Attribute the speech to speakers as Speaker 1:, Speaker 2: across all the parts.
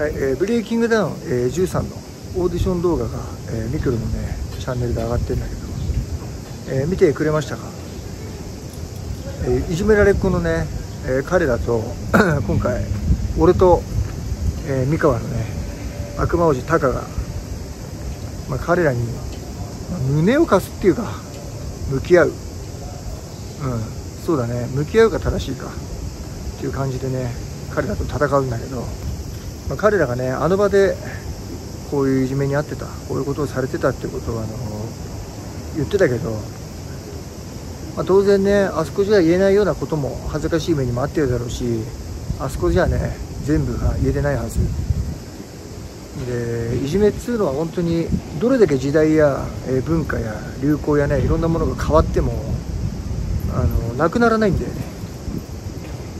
Speaker 1: はいえー、ブレイキングダウン、えー、13のオーディション動画が、えー、ミクルのねチャンネルで上がってるんだけど、えー、見てくれましたか、えー、いじめられっ子のね、えー、彼らと 今回俺と、えー、三河のね悪魔王子タカが、まあ、彼らに、まあ、胸を貸すっていうか向き合う。うんそうだね。向き合うが正しいか。っていう感じでね彼らと戦うんだけど、まあ、彼らがねあの場でこういういじめに遭ってたこういうことをされてたっていうことはあの言ってたけど、まあ、当然ねあそこじゃ言えないようなことも恥ずかしい目にもあってるだろうしあそこじゃね全部が言えてないはず。でいじめっつうのは本当にどれだけ時代や、え文化や流行やねいろんなものが変わってもあのなくならないんだよね。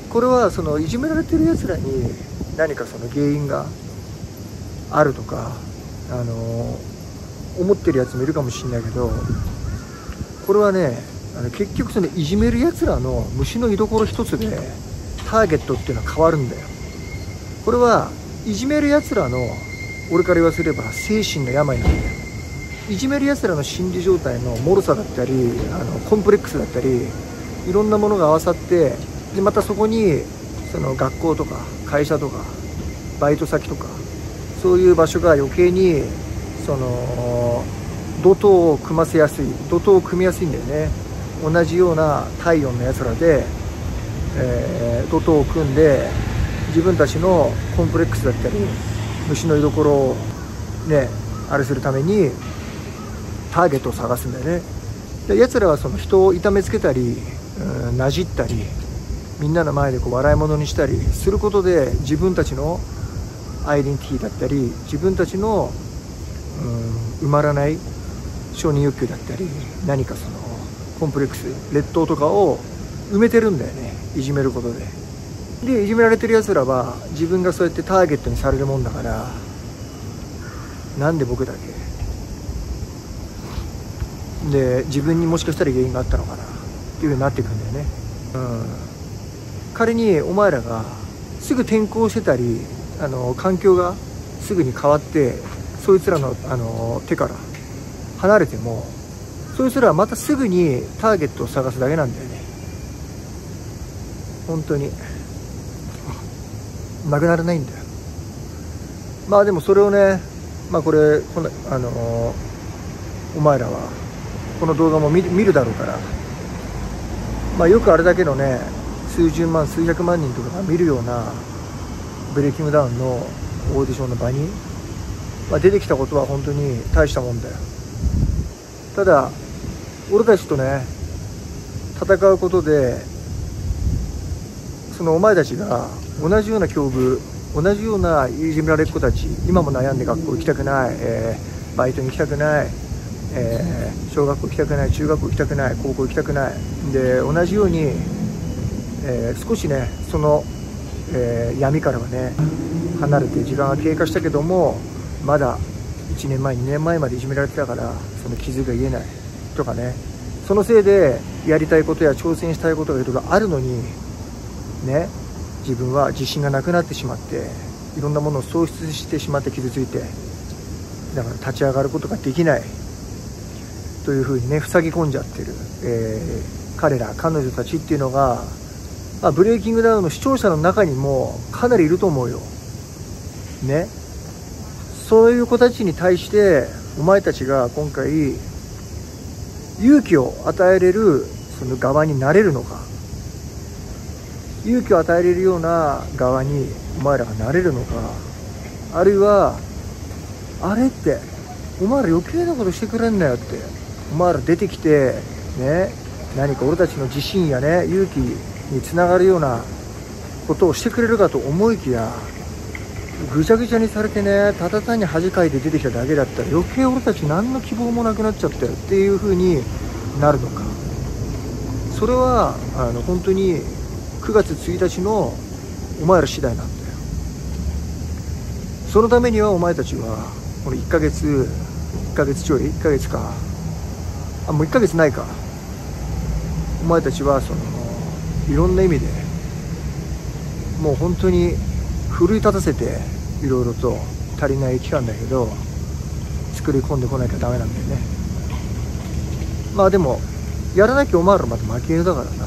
Speaker 1: これはそのいじめられてるやつらに何かその原因があるとかあの思ってるやつもいるかもしれないけどこれはねあの結局そのいじめるやつらの虫の居所一つでターゲットっていうのは変わるんだよ。これはいじめるやつらの俺から言わせれば精神の病なんだよ。いじめるやつらの心理状態の脆さだったりあのコンプレックスだったりいろんなものが合わさってでまたそこにその学校とか会社とかバイト先とかそういう場所が余計にその怒涛を組ませやすい怒涛を組みやすいんだよね。同じような体温のやつらで、えー、怒涛を組んで自分たちのコンプレックスだったり虫の居所をねあれするためにターゲットを探すんだよね。で奴らはその人を痛めつけたり、うん、なじったりみんなの前でこう笑い物にしたりすることで自分たちのアイデンティティだったり自分たちの、うん、埋まらない承認欲求だったり何かそのコンプレックス劣等とかを埋めてるんだよねいじめることで。でいじめられてるやつらは自分がそうやってターゲットにされるもんだからなんで僕だけ？で自分にもしかしたら原因があったのかなっていうふうになっていくんだよね。うん。仮にお前らがすぐ転校してたりあの環境がすぐに変わってそいつらのあの手から離れてもそいつらはまたすぐにターゲットを探すだけなんだよね。本当に。なくならないんだよ。まあでもそれをねまあこれこのあのお前らはこの動画も見るだろうから。まあよくあれだけのね数十万数百万人とかが見るようなブレイキングダウンのオーディションの場に、まあ、出てきたことは本当に大したもんだよ。ただ俺たちとね戦うことでそのお前たちが同じような境遇同じようないじめられっ子たち今も悩んで学校行きたくない、えー、バイトに行きたくない、えー、小学校行きたくない中学校行きたくない高校行きたくないで同じように、えー、少しねそのえー、闇からはね離れて時間が経過したけどもまだ1年前2年前までいじめられてたからその傷が癒えないとかね。そのせいでやりたいことや挑戦したいことがいろいろあるのにね自分は自信がなくなってしまっていろんなものを喪失してしまって傷ついてだから立ち上がることができないというふうにね塞ぎ込んじゃってる、えー、彼ら彼女たちっていうのがあ、ブレイキングダウンの視聴者の中にもかなりいると思うよ。ね。そういう子たちに対して、お前たちが今回、勇気を与えれる、その側になれるのか。勇気を与えれるような側にお前らがなれるのか。あるいは、あれって、お前ら余計なことしてくれんなよって。お前ら出てきて、ね、何か俺たちの自信やね、勇気につながるようなことをしてくれるかと思いきやぐちゃぐちゃにされてねただ単に恥かいて出てきただけだったら余計俺たち何の希望もなくなっちゃったよっていう風になるのか。それはあの本当に9月1日のお前ら次第なんだよ。そのためにはお前たちはこの1ヶ月1ヶ月ちょい1ヶ月かあもう1ヶ月ないか。お前たちはそのいろんな意味でもう本当に奮い立たせていろいろと足りない期間だけど作り込んでこなきゃダメなんだよね。まあでもやらなきゃお前らまた負けだからな。ここ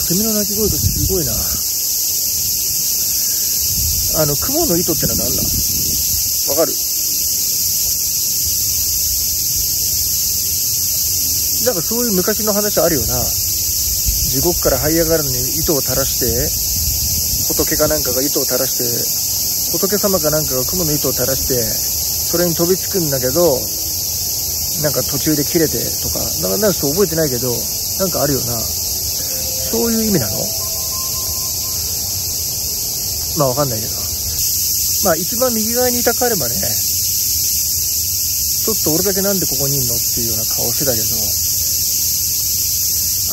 Speaker 1: セミの鳴き声とすごいな。あの雲の糸ってのは何だ？わかる？なんかそういう昔の話あるよな。地獄から這い上がるのに糸を垂らして仏かなんかが糸を垂らして仏様かなんかが雲の糸を垂らしてそれに飛びつくんだけどなんか途中で切れてとかなんかなんかそう覚えてないけどなんかあるよな。そういう意味なの？まあわかんないけど。まあ一番右側にいた彼はねちょっと俺だけなんでここにいんのっていうような顔してたけど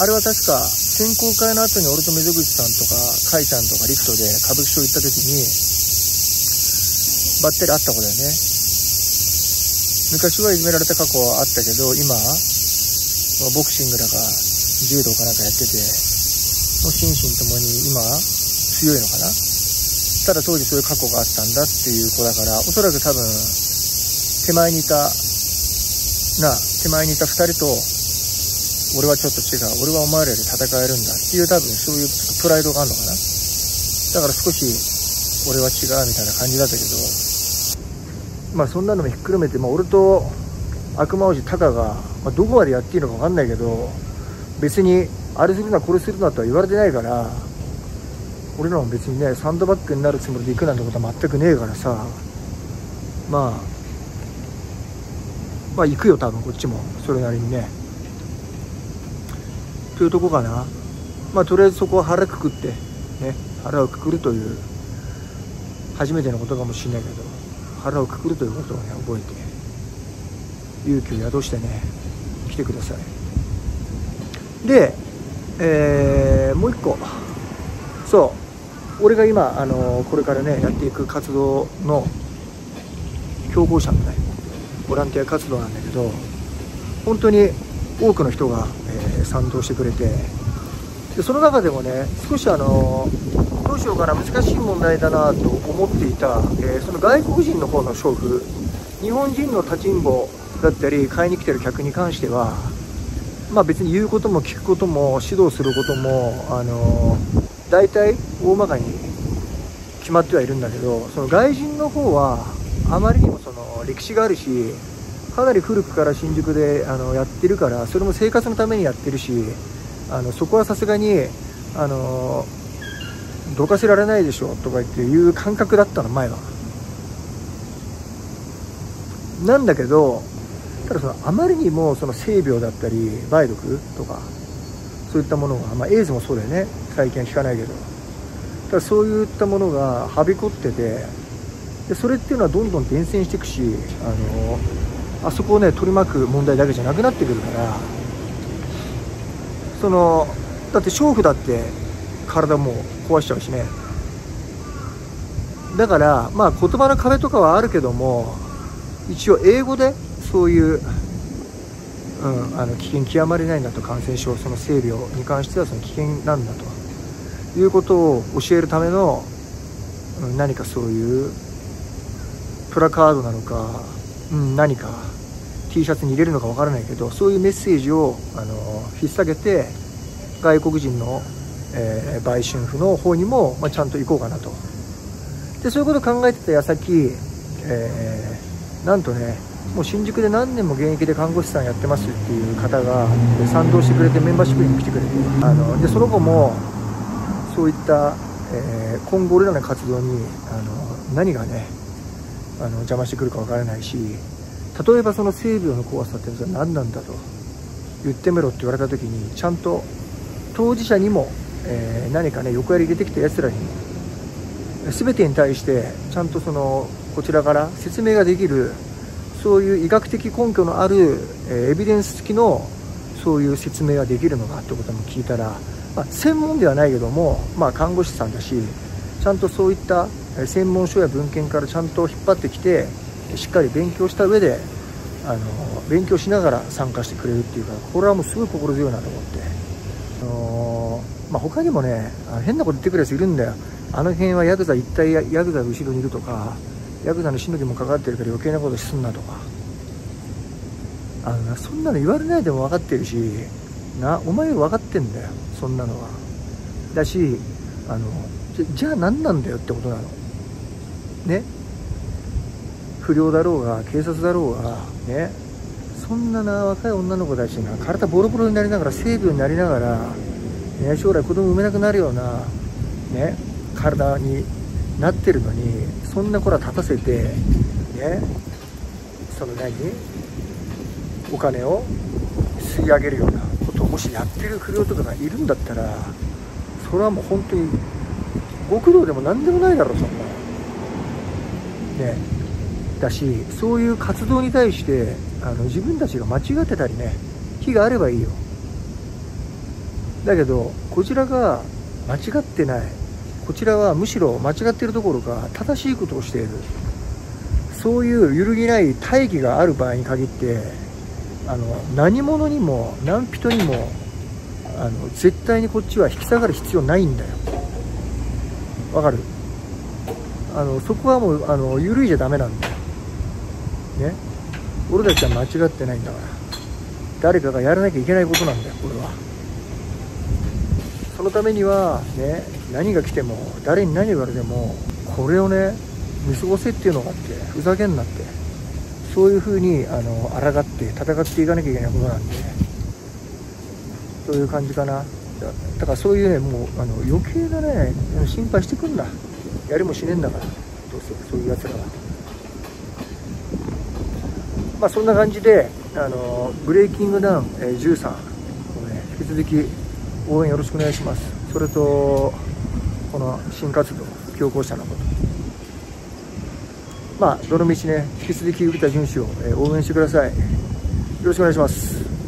Speaker 1: あれは確か選考会の後に俺と溝口さんとか甲斐ちゃんとか陸斗で歌舞伎町行った時にばったり会った子だよね。昔はいじめられた過去はあったけど今ボクシングだか柔道かなんかやっててもう心身ともに今強いのかな。ただ当時そういう過去があったんだっていう子だからおそらく多分手前にいたな手前にいた2人と俺はちょっと違う。俺はお前らより戦えるんだっていう多分そういうプライドがあるのかな。だから少し俺は違うみたいな感じだったけど。まあそんなのもひっくるめて、まあ、俺と悪魔王子タカが、まあ、どこまでやっていいのか分かんないけど別にあれするなこれするなとは言われてないから俺らも別にねサンドバッグになるつもりで行くなんてことは全くねえからさ。まあまあ行くよ多分こっちも。それなりにね。というとこかな。まあとりあえずそこは腹くくってね腹をくくるという初めてのことかもしれないけど腹をくくるということをね覚えて勇気を宿してね来てください。で、えー、もう一個。そう。俺が今あのこれからねやっていく活動の共謀者のねボランティア活動なんだけど本当に多くの人が、えー、賛同してくれて。でその中でもね少しあのどうしようかな難しい問題だなと思っていた、えー、その外国人の方の娼婦日本人の立ちんぼだったり買いに来てる客に関してはまあ別に言うことも聞くことも指導することもあの大体大まかに決まってはいるんだけどその外人の方はあまりにもその歴史があるしかなり古くから新宿であのやってるからそれも生活のためにやってるしあのそこはさすがにあのどかせられないでしょとか言っていう感覚だったの前は。なんだけどただそのあまりにもその性病だったり梅毒とかそういったものが、まあ、エイズもそうだよね。最近は聞かないけど。ただそういったものがはびこっててでそれっていうのはどんどん伝染していくしあのあそこをね取り巻く問題だけじゃなくなってくるから。そのだって娼婦だって体も壊しちゃうしね。だからまあ言葉の壁とかはあるけども一応英語でそういう、うん、あの危険極まりないんだと感染症その性病に関してはその危険なんだと。いうことを教えるための、うん、何かそういうプラカードなのか、うん、何か T シャツに入れるのか分からないけどそういうメッセージをあの引っ提げて外国人の、えー、売春婦の方にも、まあ、ちゃんと行こうかなと。でそういうことを考えてた矢先、えー、なんとねもう新宿で何年も現役で看護師さんやってますっていう方が賛同してくれてメンバーシップに来てくれてあのでその後もそういった、えー、今後俺らの活動にあの何がねあの邪魔してくるか分からないし例えばその性病の怖さってのは何なんだと。言ってみろって言われた時にちゃんと当事者にも、えー、何かね横やり入れてきたやつらに全てに対してちゃんとそのこちらから説明ができるそういう医学的根拠のある、えー、エビデンス付きのそういう説明ができるのかってことも聞いたら、まあ、専門ではないけども、まあ、看護師さんだしちゃんとそういった専門書や文献からちゃんと引っ張ってきてしっかり勉強した上であの勉強しながら参加してくれるっていうかこれはもうすごい心強いなと思って、あのまあ、他にもね変なこと言ってくるやついるんだよ。あの辺はヤクザ一体ヤクザの後ろにいるとかヤクザのしのぎもかかってるから余計なことすんなとか。あのそんなの言われないでも分かってるしなお前分かってんだよ。そんなのは。だしあのじゃあ何なんだよってことなの。ね。不良だろうが警察だろうがね。そんなな若い女の子たちが体ボロボロになりながら性病になりながら、ね、将来子供産めなくなるような、ね、体になってるのにそんな子ら立たせてねその何？お金を吸い上げるようなことをもしやってる不良とかがいるんだったらそれはもう本当に極道でも何でもないだろそんなねだしそういう活動に対してあの自分たちが間違ってたりね非があればいいよ。だけどこちらが間違ってない。こちらはむしろ間違ってるどころか正しいことをしている。そういう揺るぎない大義がある場合に限ってあの何者にも何人にもあの絶対にこっちは引き下がる必要ないんだよ。わかる？あのそこはもうあの緩いじゃダメなんだよ。ね。俺たちは間違ってないんだから。誰かがやらなきゃいけないことなんだよこれは。そのためにはね何が来ても誰に何言われてもこれをね見過ごせっていうのがあってふざけんなって。そういうふうにあの抗って戦っていかなきゃいけないことなんで。そういう感じかな。だからそういうねもうあの余計なね心配してくんなやりもしねえんだから。どうせそういうやつらは。まあそんな感じであのブレイキングダウン13ね引き続き応援よろしくお願いします。それとこの新活動強行者のこと。まあどの道ね引き続き浮田淳史を応援してください。よろしくお願いします。